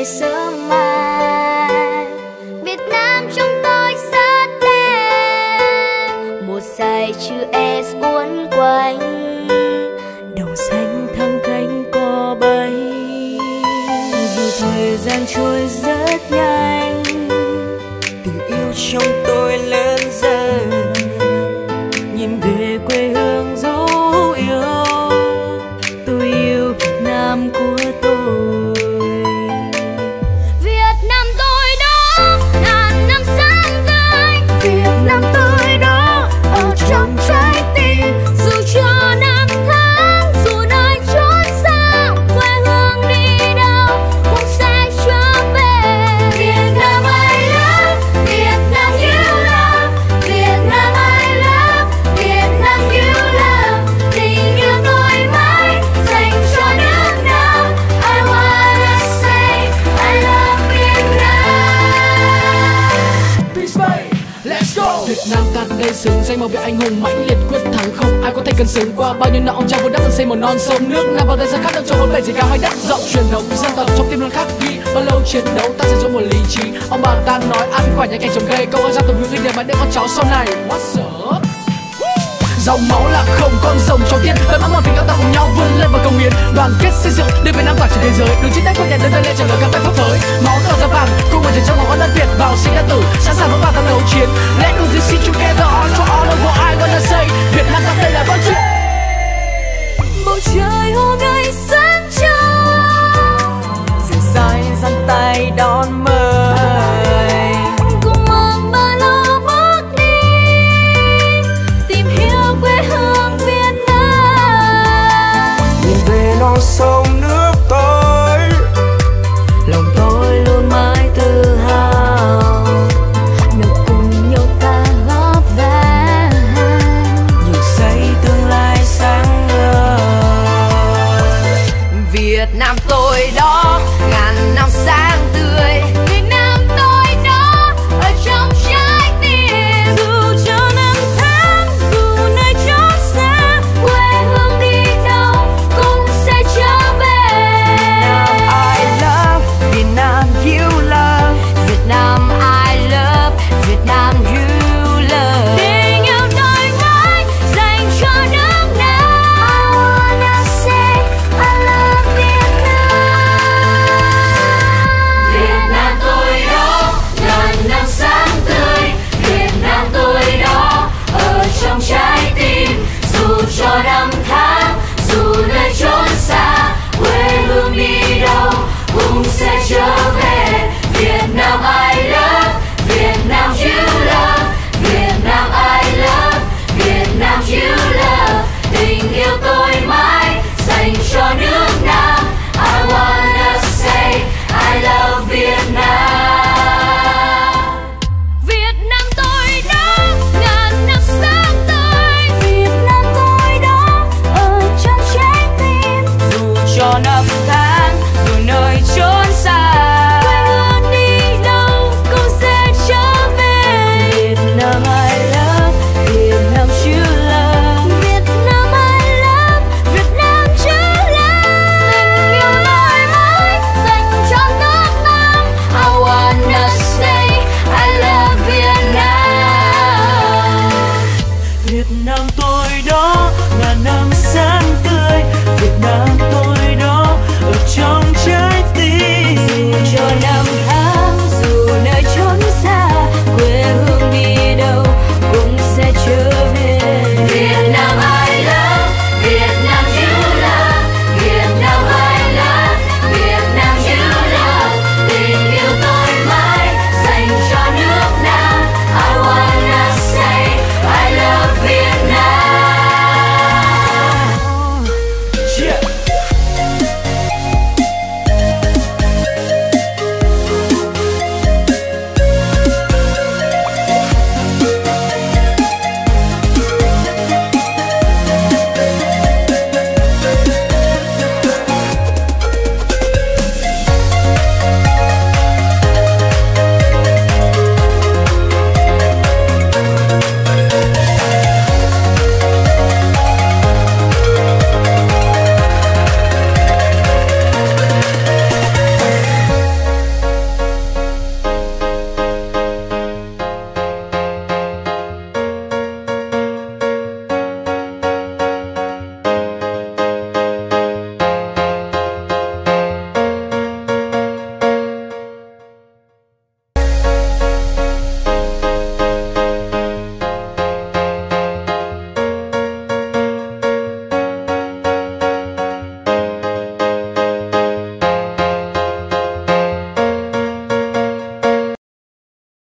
rằng sớm mai. Việt Nam trong tôi rất đẹp một dải chữ S uốn quanh. Đồng xanh thăng cánh có bay. Dù thời gian trôi rất nhanh, tình yêu trong tôi lớn dần. Nhìn về quê hương dấu yêu, tôi yêu Việt Nam của xứng danh màu việt anh hùng mãnh liệt quyết thắng. Không ai có thể cân xứng qua bao nhiêu năm ông cha vun đắp xây một non sông nước. Nam vào thời gian khác đang cho bốn bể gì cao hay đất rộng truyền thống. Dân tộc trong tim luôn khắc ghi bao lâu chiến đấu, ta sẽ cho một lý trí. Ông bà ta nói, ăn quả nhà cảnh trồng cây. Câu ơi ra tụi những để mà để con cháu sau này. What's up dòng máu là không con rồng cho tiên đợi mãi một tình yêu ta cùng nhau vươn lên và công hiến đoàn kết xây dựng, đưa việt nam tỏa trên thế giới. Đứng trên tay của nhà đơn ra lên trả lời các tay pháp phới máu đỏ ra vàng, cùng một chiến trong máu đất việt vào